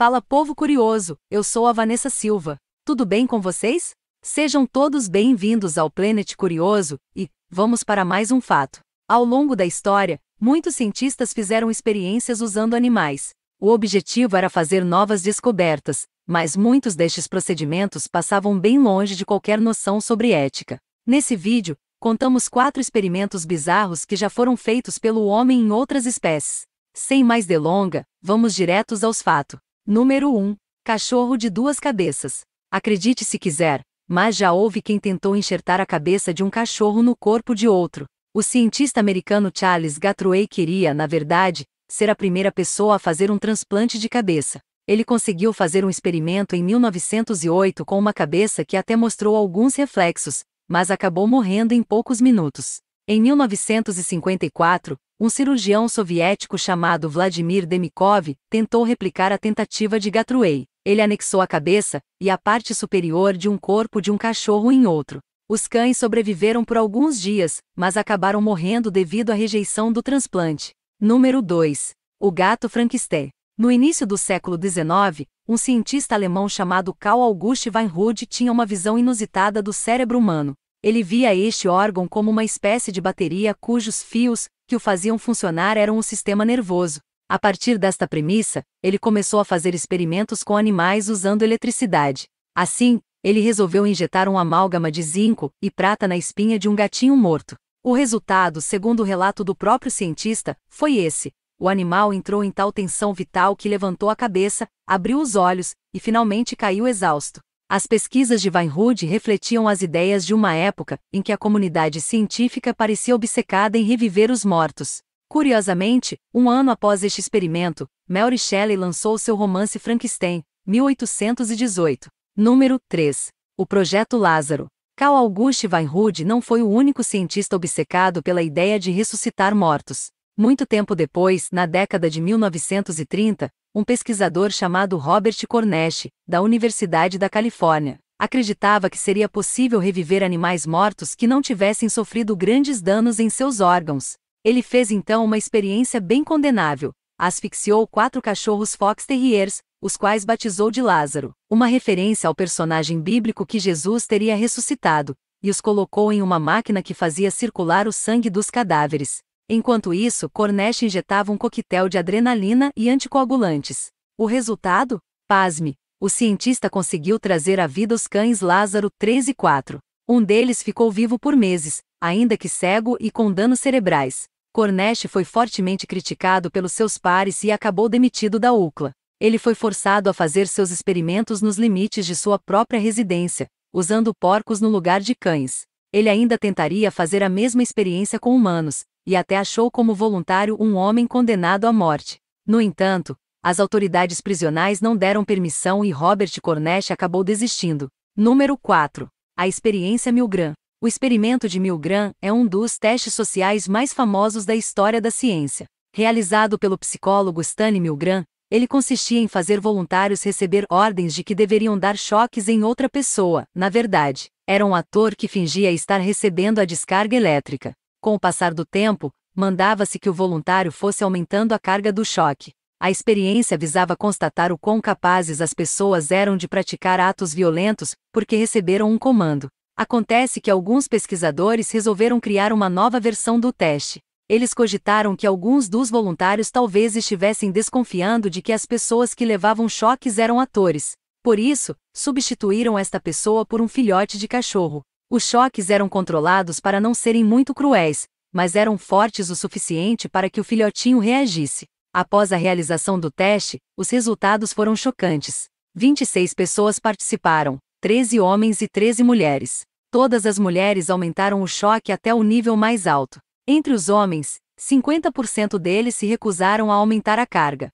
Fala povo curioso, eu sou a Vanessa Silva. Tudo bem com vocês? Sejam todos bem-vindos ao Planet Curioso e vamos para mais um fato. Ao longo da história, muitos cientistas fizeram experiências usando animais. O objetivo era fazer novas descobertas, mas muitos destes procedimentos passavam bem longe de qualquer noção sobre ética. Nesse vídeo, contamos quatro experimentos bizarros que já foram feitos pelo homem em outras espécies. Sem mais delonga, vamos diretos aos fatos. Número 1. Cachorro de duas cabeças. Acredite se quiser, mas já houve quem tentou enxertar a cabeça de um cachorro no corpo de outro. O cientista americano Charles Gatrouet queria, na verdade, ser a primeira pessoa a fazer um transplante de cabeça. Ele conseguiu fazer um experimento em 1908 com uma cabeça que até mostrou alguns reflexos, mas acabou morrendo em poucos minutos. Em 1954, um cirurgião soviético chamado Vladimir Demikov tentou replicar a tentativa de Gatrouet. Ele anexou a cabeça e a parte superior de um corpo de um cachorro em outro. Os cães sobreviveram por alguns dias, mas acabaram morrendo devido à rejeição do transplante. Número 2. O gato Frankenstein. No início do século XIX, um cientista alemão chamado Karl August Weinrod tinha uma visão inusitada do cérebro humano. Ele via este órgão como uma espécie de bateria cujos fios, que o faziam funcionar eram o sistema nervoso. A partir desta premissa, ele começou a fazer experimentos com animais usando eletricidade. Assim, ele resolveu injetar um amálgama de zinco e prata na espinha de um gatinho morto. O resultado, segundo o relato do próprio cientista, foi esse: o animal entrou em tal tensão vital que levantou a cabeça, abriu os olhos e finalmente caiu exausto. As pesquisas de Weinrod refletiam as ideias de uma época em que a comunidade científica parecia obcecada em reviver os mortos. Curiosamente, um ano após este experimento, Mary Shelley lançou seu romance Frankenstein, 1818. Número 3. O Projeto Lázaro. Carl August Weinrod não foi o único cientista obcecado pela ideia de ressuscitar mortos. Muito tempo depois, na década de 1930, um pesquisador chamado Robert Cornish, da Universidade da Califórnia, acreditava que seria possível reviver animais mortos que não tivessem sofrido grandes danos em seus órgãos. Ele fez então uma experiência bem condenável. Asfixiou quatro cachorros Fox Terriers, os quais batizou de Lázaro, uma referência ao personagem bíblico que Jesus teria ressuscitado, e os colocou em uma máquina que fazia circular o sangue dos cadáveres. Enquanto isso, Cornesh injetava um coquetel de adrenalina e anticoagulantes. O resultado? Pasme! O cientista conseguiu trazer à vida os cães Lázaro 3 e 4. Um deles ficou vivo por meses, ainda que cego e com danos cerebrais. Cornesh foi fortemente criticado pelos seus pares e acabou demitido da UCLA. Ele foi forçado a fazer seus experimentos nos limites de sua própria residência, usando porcos no lugar de cães. Ele ainda tentaria fazer a mesma experiência com humanos, e até achou como voluntário um homem condenado à morte. No entanto, as autoridades prisionais não deram permissão e Robert Cornesh acabou desistindo. Número 4. A experiência Milgram. O experimento de Milgram é um dos testes sociais mais famosos da história da ciência. Realizado pelo psicólogo Stanley Milgram, ele consistia em fazer voluntários receber ordens de que deveriam dar choques em outra pessoa. Na verdade, era um ator que fingia estar recebendo a descarga elétrica. Com o passar do tempo, mandava-se que o voluntário fosse aumentando a carga do choque. A experiência visava constatar o quão capazes as pessoas eram de praticar atos violentos, porque receberam um comando. Acontece que alguns pesquisadores resolveram criar uma nova versão do teste. Eles cogitaram que alguns dos voluntários talvez estivessem desconfiando de que as pessoas que levavam choques eram atores. Por isso, substituíram esta pessoa por um filhote de cachorro. Os choques eram controlados para não serem muito cruéis, mas eram fortes o suficiente para que o filhotinho reagisse. Após a realização do teste, os resultados foram chocantes. 26 pessoas participaram, 13 homens e 13 mulheres. Todas as mulheres aumentaram o choque até o nível mais alto. Entre os homens, 50% deles se recusaram a aumentar a carga.